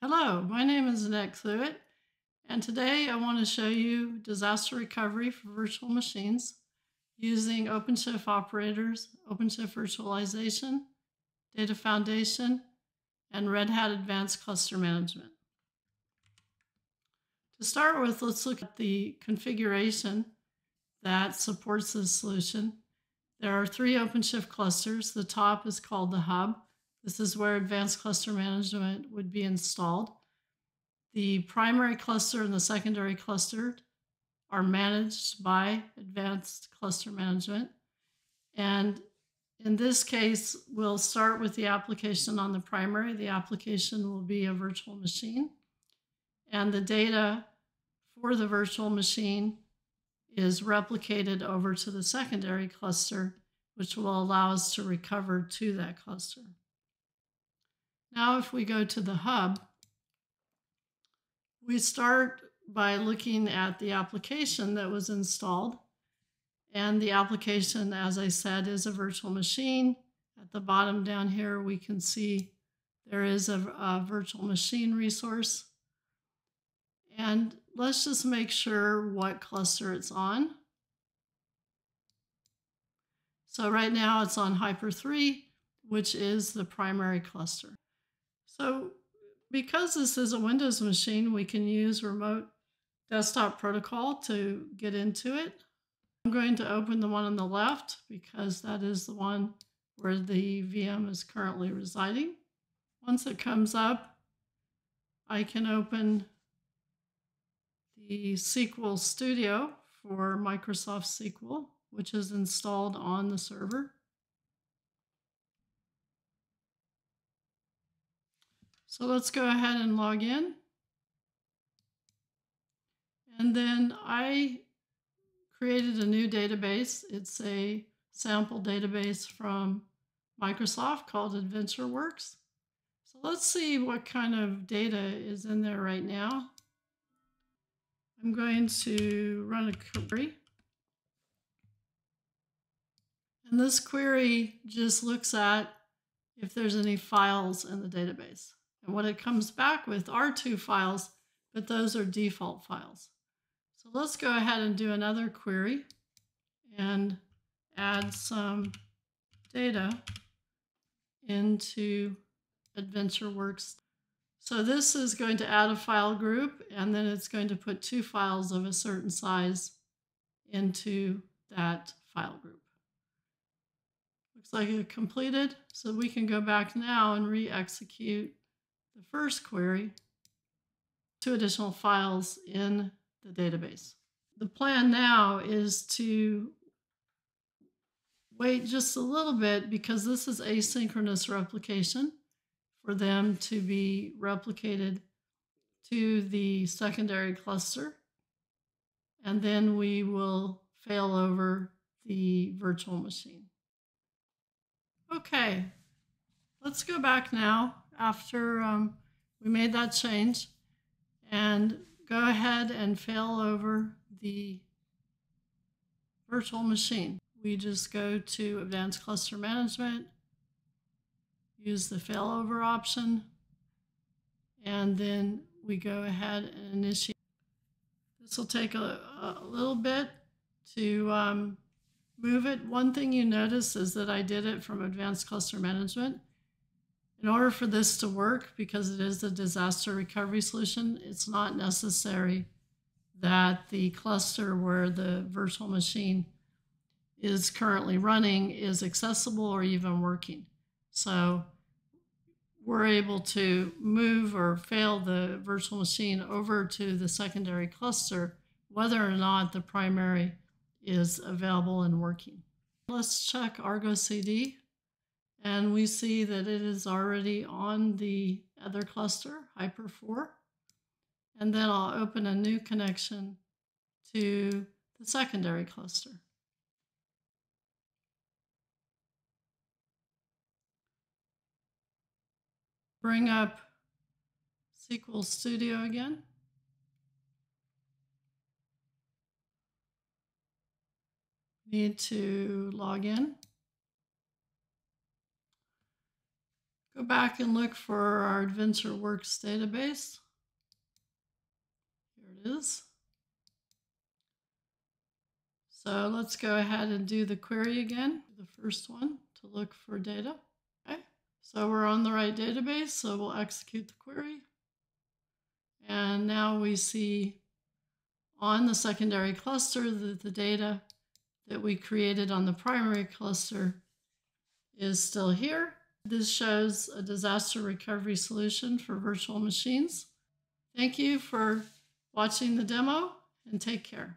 Hello, my name is Annette Clewett, and today I want to show you disaster recovery for virtual machines using OpenShift operators, OpenShift virtualization, Data Foundation, and Red Hat Advanced Cluster Management. To start with, let's look at the configuration that supports this solution. There are three OpenShift clusters. The top is called the hub. This is where advanced cluster management would be installed. The primary cluster and the secondary cluster are managed by advanced cluster management. And in this case, we'll start with the application on the primary. The application will be a virtual machine. And the data for the virtual machine is replicated over to the secondary cluster, which will allow us to recover to that cluster. Now, if we go to the hub, we start by looking at the application that was installed. And the application, as I said, is a virtual machine. At the bottom down here, we can see there is a, a virtual machine resource. And let's just make sure what cluster it's on. So right now it's on Hyper 3, which is the primary cluster. So because this is a Windows machine, we can use remote desktop protocol to get into it. I'm going to open the one on the left because that is the one where the VM is currently residing. Once it comes up, I can open the SQL Studio for Microsoft SQL, which is installed on the server. So let's go ahead and log in. And then I created a new database. It's a sample database from Microsoft called AdventureWorks. So let's see what kind of data is in there right now. I'm going to run a query. And this query just looks at if there's any files in the database. And what it comes back with are two files, but those are default files. So let's go ahead and do another query and add some data into AdventureWorks. So this is going to add a file group, and then it's going to put two files of a certain size into that file group. Looks like it completed, so we can go back now and re-execute the first query, two additional files in the database. The plan now is to wait just a little bit because this is asynchronous replication for them to be replicated to the secondary cluster. And then we will fail over the virtual machine. Okay, let's go back now after um, we made that change and go ahead and fail over the virtual machine. We just go to Advanced Cluster Management, use the failover option, and then we go ahead and initiate. This will take a, a little bit to um, move it. One thing you notice is that I did it from Advanced Cluster Management. In order for this to work, because it is a disaster recovery solution, it's not necessary that the cluster where the virtual machine is currently running is accessible or even working. So we're able to move or fail the virtual machine over to the secondary cluster, whether or not the primary is available and working. Let's check Argo CD. And we see that it is already on the other cluster, Hyper 4. And then I'll open a new connection to the secondary cluster. Bring up SQL Studio again. Need to log in. Go back and look for our AdventureWorks database. Here it is. So let's go ahead and do the query again, the first one to look for data. Okay, so we're on the right database, so we'll execute the query. And now we see on the secondary cluster that the data that we created on the primary cluster is still here. This shows a disaster recovery solution for virtual machines. Thank you for watching the demo and take care.